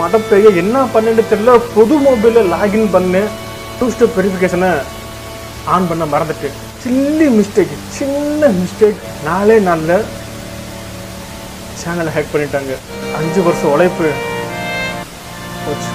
மடப்பைய என்ன பண்ணுன்னு தெரியல. புது மொபைலில் லாகின் பண்ணு. டூ ஸ்டெப் வெரிஃபிகேஷனை ஆன் பண்ண மறந்துட்டு. சில்லி மிஸ்டேக் சின்ன மிஸ்டேக் நாளே நாளில் சேனலை ஹேக் பண்ணிட்டாங்க. அஞ்சு வருஷம் உழைப்பு. போச்சு.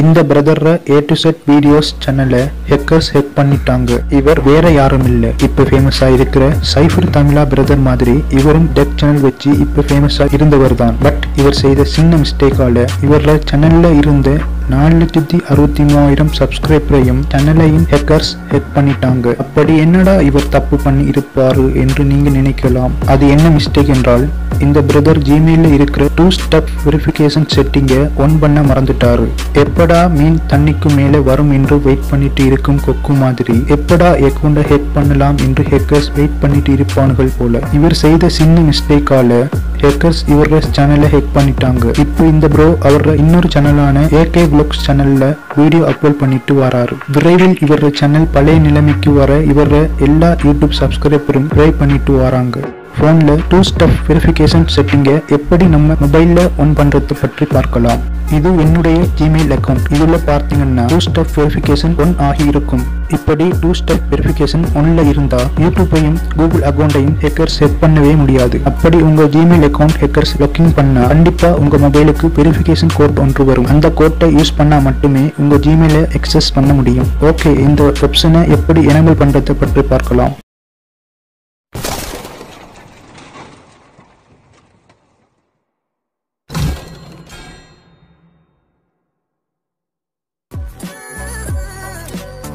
இந்த பிரதர்ற ஏ டு செட் வீடியோஸ் சேனலை ஹெக்கர்ஸ் ஹெக் பண்ணிட்டாங்க. இவர் வேற யாரும் இல்ல இப்ப ஃபேமஸ் இருக்கிற சைஃபர் தமிழா பிரதர் மாதிரி இவரும் டெக் சேனல் வச்சு இப்ப ஃபேமஸாக இருந்தவர் தான். பட் இவர் செய்த சின்ன மிஸ்டேக்கால இவர சேனல்ல இருந்த நாலு லட்சத்தி அறுபத்தி மூவாயிரம் சப்ஸ்கிரைபரையும் சேனலையும் ஹெக்கர்ஸ் ஹெக் பண்ணிட்டாங்க. அப்படி என்னடா இவர் தப்பு பண்ணி இருப்பாரு என்று நீங்க நினைக்கலாம். அது என்ன மிஸ்டேக் என்றால் இந்த பிரதர் ஜிமெயில இருக்கிற டூ ஸ்டெப் வெரிஃபிகேஷன் செட்டிங்கை ஒன் பண்ண மறந்துட்டாரு. எப்படா மீன் தண்ணிக்கு மேலே வரும் என்று வெயிட் பண்ணிட்டு இருக்கும் கொக்கு மாதிரி. எப்படா அக்கௌண்ட ஹெக் பண்ணலாம் என்று ஹேக்கர்ஸ் வெயிட் பண்ணிட்டு இருப்பானுகள் போல. இவர் செய்த சின்ன மிஸ்டேக்கால ஹேக்கர்ஸ் இவர்கள் சேனலை ஹெக் பண்ணிட்டாங்க. இப்போ இந்த ப்ரோ அவரோட இன்னொரு சேனலான ஏகே வ்ளாக்ஸ் சேனல்ல வீடியோ அப்லோட் பண்ணிட்டு வராரு. விரைவில் இவரோட சேனல் பழைய நிலைமைக்கு வர இவரோட எல்லா யூடியூப் சப்ஸ்கிரைபரும் ட்ரை பண்ணிட்டு வராங்க. ஃபோனில் டூ ஸ்டெப் வெரிஃபிகேஷன் செட்டிங்கை எப்படி நம்ம மொபைலில் ஒன் பண்ணுறது பற்றி பார்க்கலாம். இது என்னுடைய ஜிமெயில் அக்கவுண்ட் இதில் பார்த்தீங்கன்னா டூ ஸ்டெப் வெரிஃபிகேஷன் ஒன் ஆகி இருக்கும். இப்படி டூ ஸ்டெப் வெரிஃபிகேஷன் ஒன்ல இருந்தால் யூடியூப்பையும் கூகுள் அக்கௌண்ட்டையும் ஹேக்கர்ஸ் செட் பண்ணவே முடியாது. அப்படி உங்கள் ஜிமெயில் அக்கவுண்ட் ஹேக்கர்ஸ் லாக்கிங் பண்ணால் கண்டிப்பாக உங்கள் மொபைலுக்கு வெரிஃபிகேஷன் கோட் ஒன்று வரும். அந்த கோட்டை யூஸ் பண்ணால் மட்டுமே உங்கள் ஜிமெயிலை எக்ஸஸ் பண்ண முடியும். ஓகே இந்த ஆப்ஷனை எப்படி எனபிள் பண்ணுறதை பற்றி பார்க்கலாம்.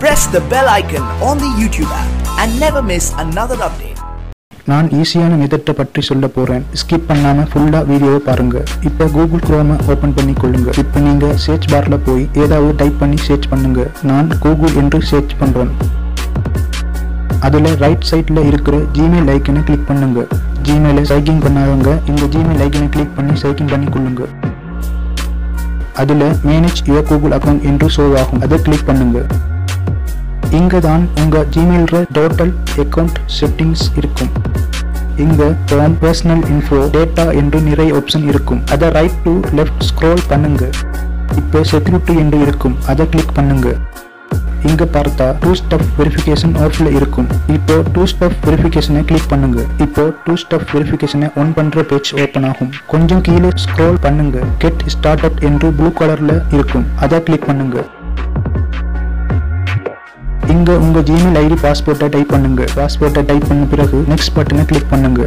Press the bell icon on the YouTube app and never miss another update. நான் ஈஸியான மெத்தட்டை பற்றி சொல்ல போறேன். ஸ்கிப் பண்ணாம ஃபுல்லாக வீடியோவை பாருங்க. இப்போ கூகுள் குரோமை ஓப்பன் பண்ணி கொள்ளுங்க. இப்போ நீங்க சர்ச் பார்ல போய் ஏதாவது டைப் பண்ணி சர்ச் பண்ணுங்க. நான் கூகுள் என்று சர்ச் பண்ணுறேன் அதில் ரைட் சைட்ல இருக்கிற ஜிமெயில் ஐக்கனை கிளிக் பண்ணுங்க. ஜிமெயிலை சைக்கிங் பண்ணாதவங்க இந்த ஜிமெயில் ஐக்கனை கிளிக் பண்ணி சைக்கிங் பண்ணி கொள்ளுங்க. அதில் மேனேஜ் யுவர் கூகுள் அக்கௌண்ட் என்று ஷோ ஆகும். அதை கிளிக் பண்ணுங்கள் இங்கே தான் உங்கள் ஜிமெயிலில் டோட்டல் அக்கௌண்ட் செட்டிங்ஸ் இருக்கும். இங்க ஹோம் பர்சனல் இன்ஃபோ டேட்டா என்று நிறைய ஆப்ஷன் இருக்கும். அதை ரைட் டு லெஃப்ட் ஸ்க்ரோல் பண்ணுங்க. இப்போ செக்யூரிட்டி என்று இருக்கும். அதை கிளிக் பண்ணுங்க. இங்க பார்த்தா டூ ஸ்டெப் வெரிஃபிகேஷன் ஆஃப்ல இருக்கும். இப்போ டூ ஸ்டெப் வெரிஃபிகேஷனை கிளிக் பண்ணுங்க. இப்போ டூ ஸ்டெப் வெரிஃபிகேஷனை ஒன் பண்ற பேஜ் ஓபன் ஆகும். கொஞ்சம் கீழே ஸ்க்ரோல் பண்ணுங்க. கெட் ஸ்டார்ட் அப் என்று ப்ளூ கலர்ல இருக்கும். அதை கிளிக் பண்ணுங்க. இங்க உங்க ஜிமெயில் ஐடி பாஸ்போர்ட்டை டைப் பண்ணுங்க. பாஸ்போர்ட்டை டைப் பண்ண பிறகு நெக்ஸ்ட் பட்டனை கிளிக் பண்ணுங்க.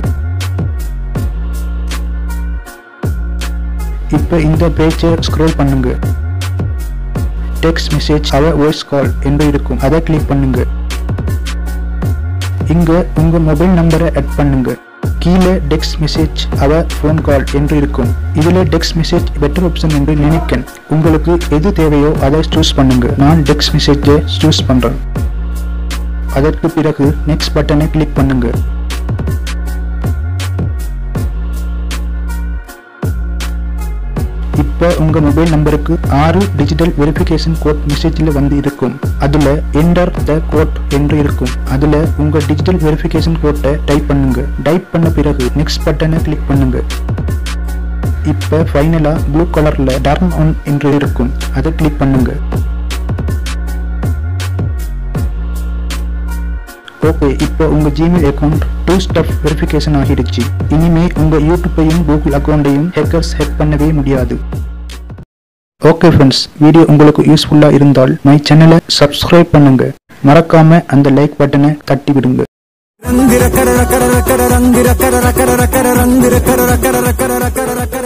இப்போ இந்த பேஜை ஸ்க்ரோல் பண்ணுங்க. Text message or voice call என்று இருக்கும். அதை கிளிக் பண்ணுங்க. இங்க உங்க மொபைல் நம்பரை ஆட் பண்ணுங்க. கீழே text message or phone call என்று இருக்கும். இதில் டெக்ஸ்ட் மெசேஜ் பெட்டர் ஆப்ஷன் என்று நினைக்கிறேன் உங்களுக்கு எது தேவையோ அதை சூஸ் பண்ணுங்க. நான் டெக்ஸ்ட் மெசேஜை சூஸ் பண்ணுறேன் அதற்கு பிறகு நெக்ஸ்ட் பட்டனை கிளிக் பண்ணுங்க. இப்போ உங்க மொபைல் நம்பருக்கு ஆறு டிஜிட்டல் வெரிஃபிகேஷன் கோட் மெசேஜில் வந்து இருக்கும். அதுல என்டர் த கோட் என்று இருக்கும். அதுல உங்க டிஜிட்டல் வெரிஃபிகேஷன் கோட்டை டைப் பண்ணுங்க. டைப் பண்ண பிறகு நெக்ஸ்ட் பட்டனை கிளிக் பண்ணுங்க. இப்போ ஃபைனலாக ப்ளூ கலரில் டர்ன் ஆன் என்று இருக்கும். அதை கிளிக் பண்ணுங்கள் ஓகே இப்போ உங்க Gmail account two step verification ஆகிடுச்சு. இனிமே உங்க யூடியூப்பையும் கூகுள் அக்கௌண்ட்டையும் ஹேக்கர்ஸ் ஹேக் பண்ணவே முடியாது. ஓகே ஃப்ரெண்ட்ஸ் வீடியோ உங்களுக்கு யூஸ்ஃபுல்லா இருந்தால் மை சேனலை சப்ஸ்கிரைப் பண்ணுங்க. மறக்காம அந்த லைக் பட்டனை தட்டி விடுங்க. ரங்கிர கரர கரர கர ரங்கிர கரர கரர கர ரங்கிர கரர கரர கர